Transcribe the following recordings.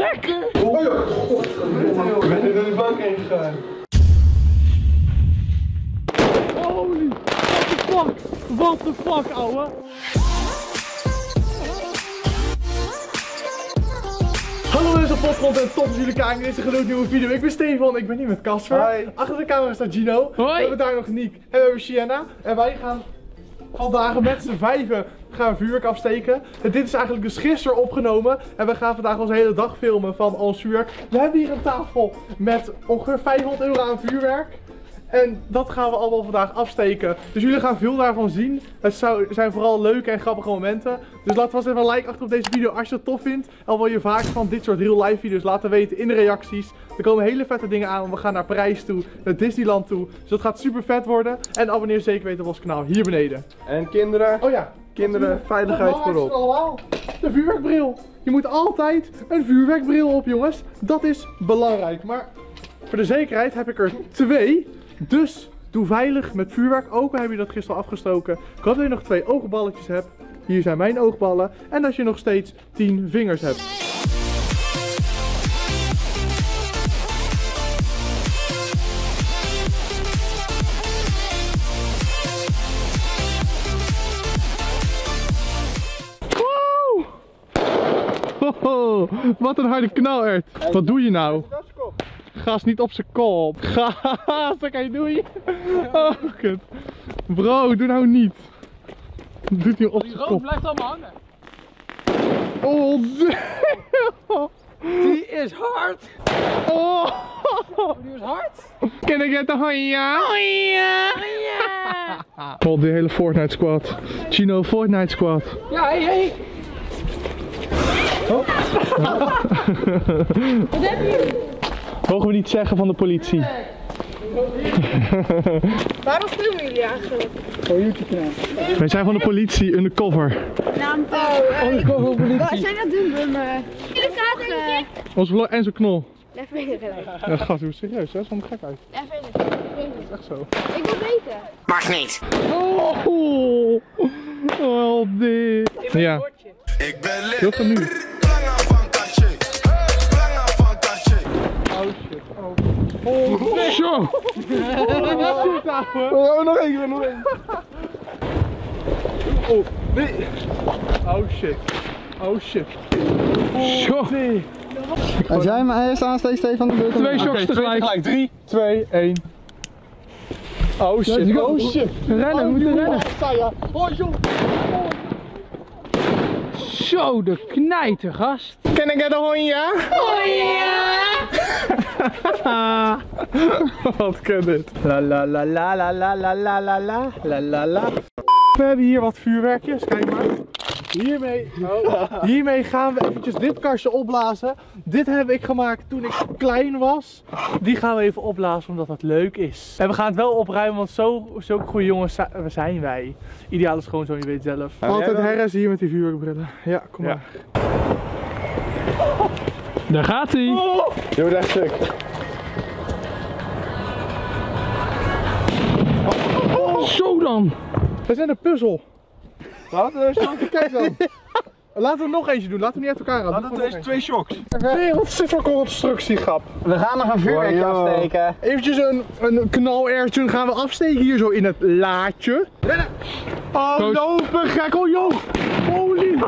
gek! Ik ben er door de bank heen gegaan. Holy, what the fuck? What the fuck, ouwe? Hallo mensen Popgrond en top dat jullie kijken naar deze gloednieuwe video. Ik ben Stefan, ik ben hier met Casper. Achter de camera staat Gino. Hoi. We hebben daar nog Niek en we hebben Sienna. En wij gaan vandaag met z'n vijven gaan vuurwerk afsteken. En dit is eigenlijk dus gisteren opgenomen. En we gaan vandaag onze hele dag filmen van ons vuurwerk. We hebben hier een tafel met ongeveer 500 euro aan vuurwerk. En dat gaan we allemaal vandaag afsteken. Dus jullie gaan veel daarvan zien. Het zou- zijn vooral leuke en grappige momenten. Dus laat vast even een like achter op deze video als je het tof vindt. En wil je vaak van dit soort real life video's laten weten in de reacties. Er komen hele vette dingen aan. We gaan naar Parijs toe, naar Disneyland toe. Dus dat gaat super vet worden. En abonneer zeker weten op ons kanaal hier beneden. En kinderen, Oh ja, kinderen, veiligheid voorop. allemaal, de vuurwerkbril. Je moet altijd een vuurwerkbril op, jongens. Dat is belangrijk. Maar voor de zekerheid heb ik er twee. Dus doe veilig met vuurwerk. Ook al heb je dat gisteren afgestoken. Ik dat je nog twee oogballetjes hebt. Hier zijn mijn oogballen. En als je nog steeds 10 vingers hebt. Wat een harde knalert. Wat doe je nou? Gas niet op zijn kop. Gas, oké, doei. Oh, kut. Bro, doe nou niet. Doet hij op zijn Rook kop. blijft allemaal hangen. Oh, Die is hard. oh. Die is hard. Can I get the honja? Ja. Oh, de hele Fortnite squad. Chino Fortnite squad. Ja, hey, hey. Mogen we niet zeggen van de politie? Waarom filmen jullie eigenlijk? Wij zijn van de politie, undercover. Naam Oh, Wat zijn dat doen me? Jullie gaat Onze vlog en zijn knol. Even verder. Ja, gast, hoe serieus, hè? Dat is van gek uit. Even verder. Echt zo. Ik wil weten. Mag niet. Oh, oh dit. Ja. Ik ben veel nu. Oh shit. Oh. Oh, zo. Oh, shit, ouwe. Oh, nog één keer, nog één. Oh, nee. Oh shit. Oh shit. Zo. Nee. Als jij me eerst aansteekt, Stefan, dan doe. Twee shocks tegelijk. 3, 2, 1. Oh shit. Oh shit. Rennen, we moeten rennen. Oh joh. Zo, de knijter, gast. Can I get a honja? Wat kan dit? La la la la la la la la la la la la la. We hebben hier wat vuurwerkjes, kijk maar. Hiermee, oh, hiermee gaan we eventjes dit kastje opblazen. Dit heb ik gemaakt toen ik klein was. Die gaan we even opblazen omdat dat leuk is. En we gaan het wel opruimen, want zo, zulke goede jongens zi- zijn wij. Ideaal is gewoon zo, je weet zelf. Altijd herres hier met die vuurwerkbrillen. Ja, kom maar. Daar gaat hij. Je wordt echt stuk. Zo dan. We zijn een puzzel. Wat? Kijk dan. Laten we er nog eentje doen. Laten we niet uit elkaar gaan. Dat is twee shocks. Dit voor constructiegrap? We gaan nog een vuurwerkje Wow, afsteken. Eventjes een, een knalairtje gaan we afsteken hier zo in het laadje. Rennen! Oh, lopen gek, oh joh! Holy!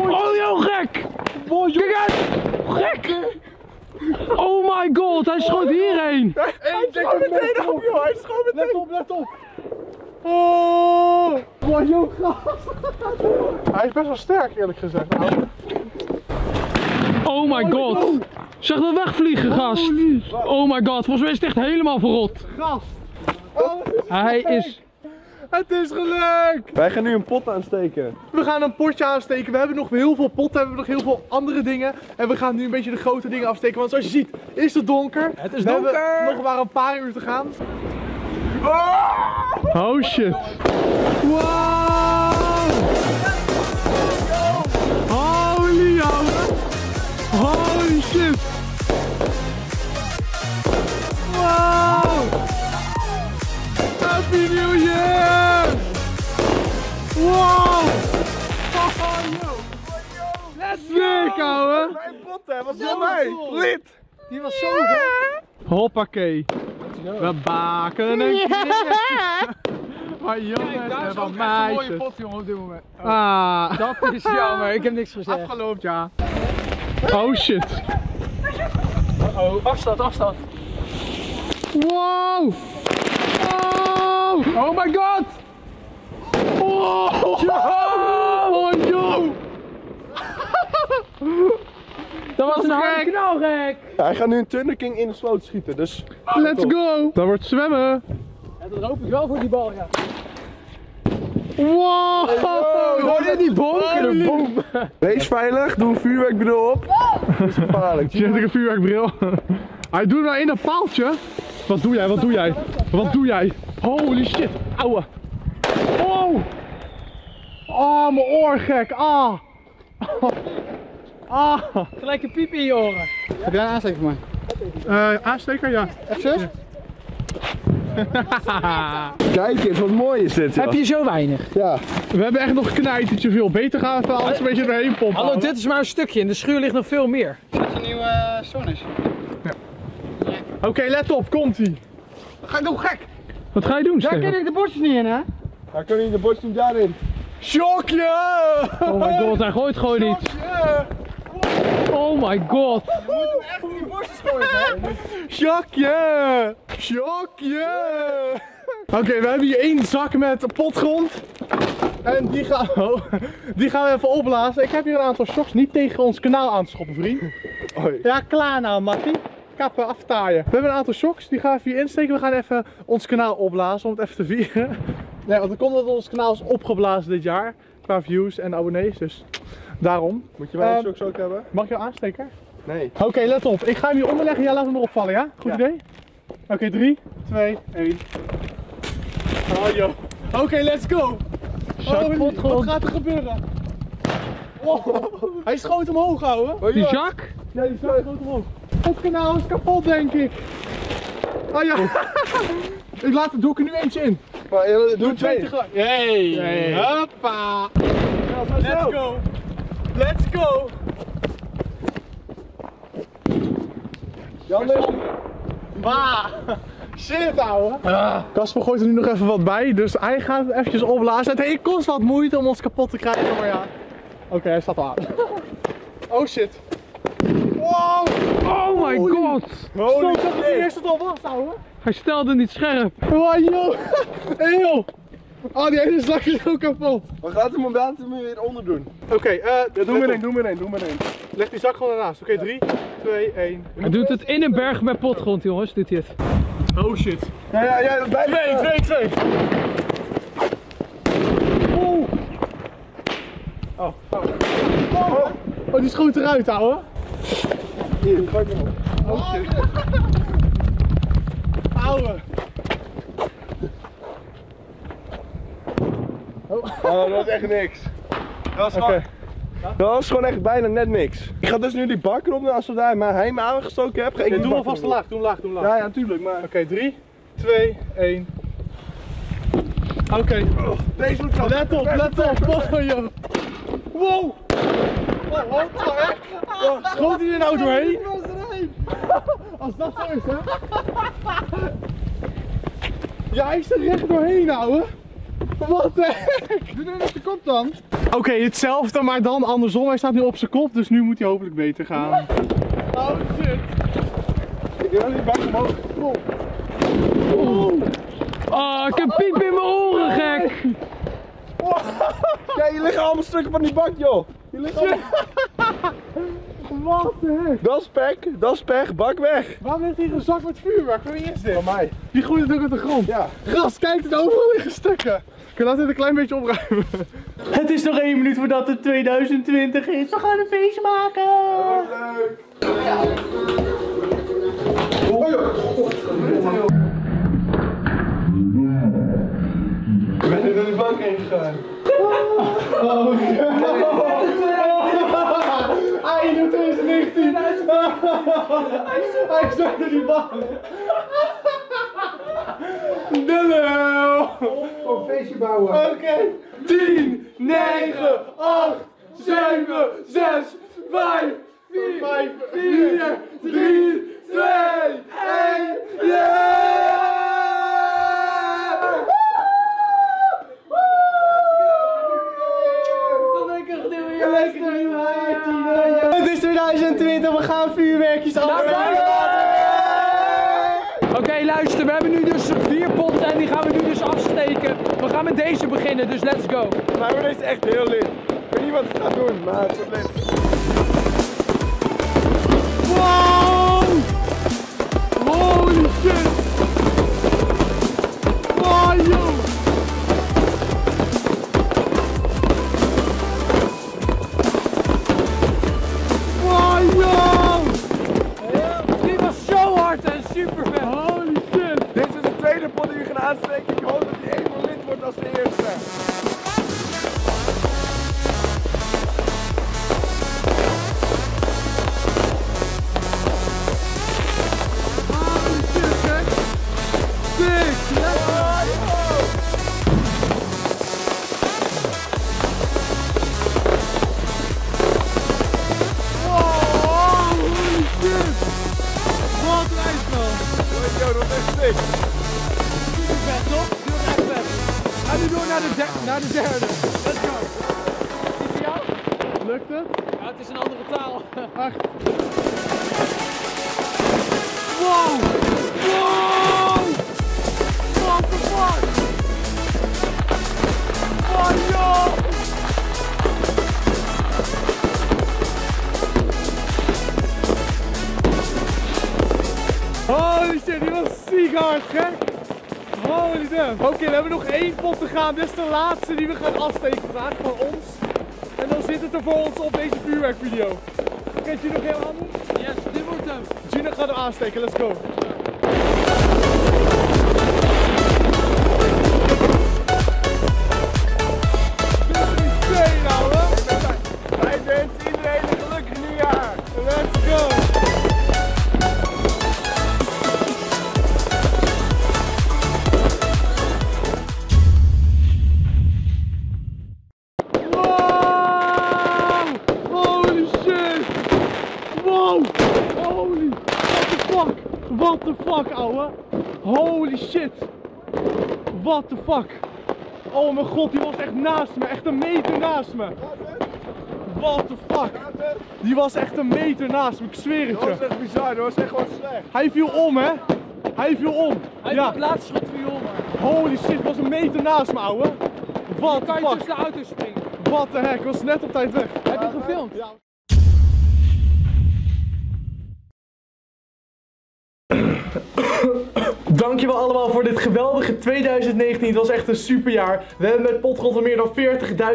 Oh, joh, gek. Kijk uit. Gek. Oh my god, hij schoot hierheen. Hij schoot meteen op joh, hij schoot meteen! Let op, let op! Oh! Wat gast! Hij is best wel sterk eerlijk gezegd. Nou, Oh my god. Zeg dat wegvliegen, gast. Oh my god, volgens mij is het echt helemaal verrot. gast! Oh, Hij is... het is gelukt! Wij gaan nu een pot aansteken. We gaan een potje aansteken. We hebben nog heel veel potten, we hebben nog heel veel andere dingen. En we gaan nu een beetje de grote dingen afsteken. Want zoals je ziet is het donker. Het is donker. We hebben nog maar een paar uur te gaan. Oh shit. Wow. Holy ouwe. Holy shit. Wow. Happy New Year. Wow. Oh, yo. Let's Sick! ouwe. Mijn potten, wat is mij? Lid! Die was zo gek. Hoppakee. We baken een keer. Maar jongens en van meisjes. pot jongen op dit moment. Ah, Dat is jammer, ik heb niks gezegd. afgelopen ja. Oh shit. Oh, afstand, afstand. Wow. Oh. Oh my god! Oh, oh yo. Dat was een harde gek. Hij gaat nu een Thunder King in de sloot schieten, dus... Let's go. Dat wordt zwemmen. Ja, dat hoop ik wel voor die bal, ja. Wow. Hoor je die bonken? Boom! Wees veilig, doe een vuurwerkbril op. Dat is gevaarlijk. Zet ik een vuurwerkbril. Hij doet nou in een paaltje. Wat doe jij? Wat doe jij? Wat doe jij? Holy shit. Ouwe. Oh. Oh, mijn oor gek. Ah. Ah. Gelijk een piep in je oren. Heb jij een aansteker voor mij? Eh, aansteker? Ja. Even Kijk eens, wat mooi is dit. Heb je zo weinig? Ja. We hebben echt nog knijtertje veel. Beter gaan we alles een beetje doorheen pompen. Hallo, dit is maar een stukje. In de schuur ligt nog veel meer. Oké, let op. Komt ie. Ga ik doen gek? Wat ga je doen, Stefan? ik de bordjes niet in, hè? Daar kun je de borst niet daarin. Sjokje! Oh my god, hij gooit gewoon niet. Oh my god. Sjokje! Sjokje! Oké, we hebben hier één zak met potgrond. En die gaan, oh, die gaan we even opblazen. Ik heb hier een aantal shocks niet tegen ons kanaal aan te schoppen, vriend. Oei. Ja, klaar nou, Mattie. Kappen, aftaaien. We hebben een aantal shocks, die gaan we hier insteken. We gaan even ons kanaal opblazen om het even te vieren. Nee, want het komt dat ons kanaal is opgeblazen dit jaar. Qua views en abonnees, dus daarom. Moet je mijn Ehm, socks ook hebben? Mag je aansteken? Nee. Oké, let op. Ik ga hem hier onderleggen. Jij laat hem erop vallen, ja? Goed Ja. idee? Oké, 3, 2, 1. Oh joh. Oké, let's go. Holy, wat gaat er gebeuren? Oh, hij schoot omhoog, ouwe. Die Jacques? Ja, die schoot omhoog. Het kanaal is kapot, denk ik. Oh ja. ik laat het, doe ik er nu eentje in. Maar, eh, doe twee. tegelijk. Hey. Hoppa. Let's go. Let's go. Jan, neem- Bah! Shit, ouwe. Casper gooit er nu nog even wat bij, dus hij gaat het eventjes opblazen. Het kost wat moeite om ons kapot te krijgen, maar ja. Oké, hij staat al aan. Oh shit. Wow! Oh my god! Holy dat hij eerst het al was, ouwe. Hij stelde niet scherp. Wow, joh. Eeuw. Oh, die hele zak is ook kapot. We gaan hem weer onder doen. Oké, eh, Ja, doe maar één, doe maar één, doe maar één. Leg die zak gewoon ernaast. Oké, 3, 2, 1. Hij doet het in een berg met potgrond, jongens. Doet hij het. Oh shit. Ja, ja, ja, bij 2, 2, 2. Oeh. Oh, oh. Oh, oh die schoot eruit, ouwe. Hier, gooi hem op. Oh shit. Ouwe. Dat was echt niks. Dat was, Oké. gewoon, dat was gewoon echt bijna net niks. Ik ga dus nu die bak erop doen als zodra maar hij me aangestoken hebt. Ga ik Okay, die doe hem bak vast te laag, doe hem laag, doe hem laag. Ja, ja, tuurlijk, maar... Oké, 3, 2, 1. Oké. Deze moet zo. Let op, let op. Wow, joh. Wow. Wow, wat de heck? Schoot hij er nou doorheen? Als dat zo is, hè? Ja, hij is er recht doorheen, ouwe. Wat? Doe dan op de kop dan. Oké, hetzelfde, maar dan andersom. Hij staat nu op zijn kop, dus nu moet hij hopelijk beter gaan. Oh shit. Ik wil die bak omhoog. Oh, ik heb piep in mijn oren, gek! Kijk, hier liggen allemaal stukken van die bak, joh. Hier liggen allemaal... Wat de heck? Dat is pek, dat is pech, bak weg. Waarom ligt hier een zak met vuurwerk? Van wie is dit? Van mij. Die groeit natuurlijk uit de grond. Ja. Gast, kijk, het overal liggen stukken. Kun je laten dit een klein beetje opruimen? Het is nog één minuut voordat het 2020 is. We gaan een feestje maken. Leuk. Ik ben er door de bank heen gegaan. Hij doet 2019. Hij zat er die bal. Hallo. Een feestje bouwen. Oké. 10, 9, 8, 7, 6, 5, 4, 4, 3, 2, 1, Het is 2020, we gaan vuurwerkjes afsteken. Oké, luister, we hebben nu dus vier potten en die gaan we nu dus afsteken. We gaan met deze beginnen, dus let's go. Maar deze is echt heel lid. Ik weet niet wat het gaat doen, maar het wordt leuk. Wow! Holy Oké, we hebben nog één pot te gaan. Dit is de laatste die we gaan afsteken vandaag voor ons. En dan zit het er voor ons op deze vuurwerkvideo. Kent je nog heel doen? Yes, dit wordt hem. Gina gaat hem aansteken, let's go. What the fuck, ouwe? Holy shit! What the fuck? Oh mijn god, die was echt naast me. Echt een meter naast me. What the fuck? Die was echt een meter naast me, ik zweer het Dat was je. echt bizar, dat was echt gewoon slecht. Hij viel om, hè? Hij viel om. Hij Ja, ja. laatste schot viool, man. holy shit, was een meter naast me, ouwe. The Kan je fuck? tussen de auto's springen? What the heck, ik was net op tijd weg. Heb je gefilmd? happen. Dankjewel allemaal voor dit geweldige 2019. Het was echt een superjaar. We hebben met Potgrond meer dan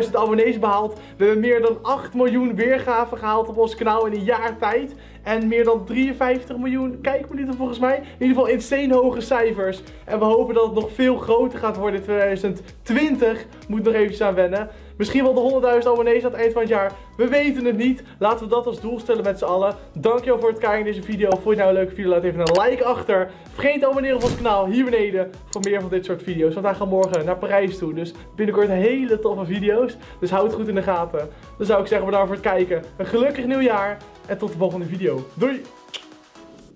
40.000 abonnees behaald. We hebben meer dan 8 miljoen weergaven gehaald op ons kanaal in een jaar tijd. En meer dan 53 miljoen kijkminuten volgens mij. In ieder geval insane hoge cijfers. En we hopen dat het nog veel groter gaat worden in 2020. Moet nog eventjes aan wennen. Misschien wel de 100.000 abonnees aan het eind van het jaar. We weten het niet. Laten we dat als doel stellen met z'n allen. Dankjewel voor het kijken naar deze video. Vond je nou een leuke video? Laat even een like achter. Vergeet te abonneren op ons kanaal hier beneden voor meer van dit soort video's. Want wij gaan morgen naar Parijs toe. Dus binnenkort hele toffe video's. Dus houd het goed in de gaten. Dan zou ik zeggen bedankt voor het kijken. Een gelukkig nieuwjaar. En tot de volgende video. Doei!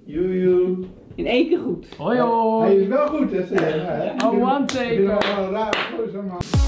Joejoe. In één keer goed. Hoi hoi. Hij is wel goed, hè? zeg je, hè? Oh, one Ik